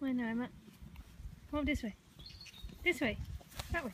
Where now, Emma? Come this way. This way. That way.